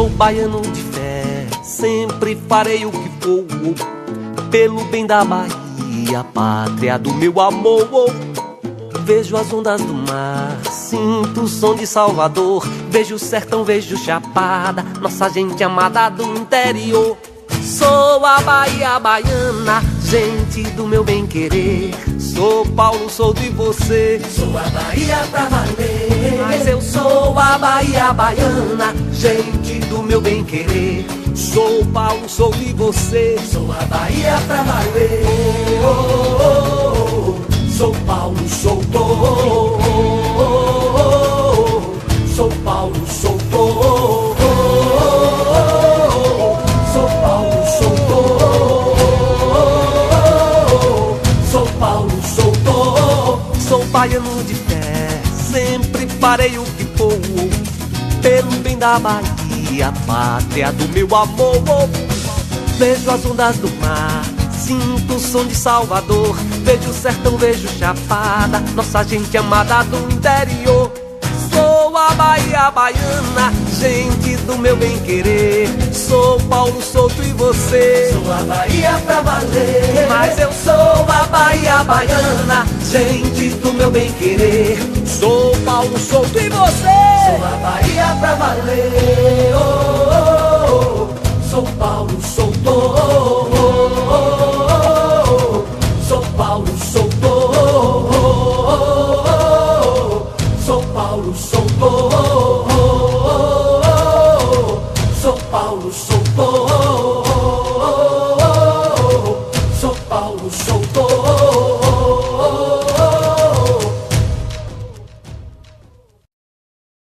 baiano de fé, sempre farei o que for pelo bem da Bahia, pátria do meu amor. Vejo as ondas do mar, sinto o som de Salvador, vejo o sertão, vejo Chapada, nossa gente amada do interior. Sou a Bahia baiana, gente do meu bem querer. Sou Paulo, sou de você. Sou a Bahia pra valer. Sou a Bahia baiana, gente do meu bem querer. Sou Paulo, sou de você. Sou a Bahia pra valer. Oh, oh, oh. Sou Paulo, sou oh, Sou Paulo, sou Sou Paulo, sou Sou Paulo, sou Sou baiano de fé, sempre farei o que for pelo bem da Bahia, pátria do meu amor. Vejo as ondas do mar, sinto o som de Salvador, vejo o sertão, vejo Chapada, nossa gente amada do interior. Sou a Bahia baiana, gente do meu bem querer. Sou Paulo Souto e você. Sou a Bahia pra valer. Mas eu sou a Bahia baiana, gente do meu bem querer. Sou Paulo Souto e você. Sou a Bahia pra valer. Oh, oh, oh. Sou Paulo Souto. Oh, oh, oh. Sou Paulo Souto. Sou Paulo Souto. Sou Paulo Souto.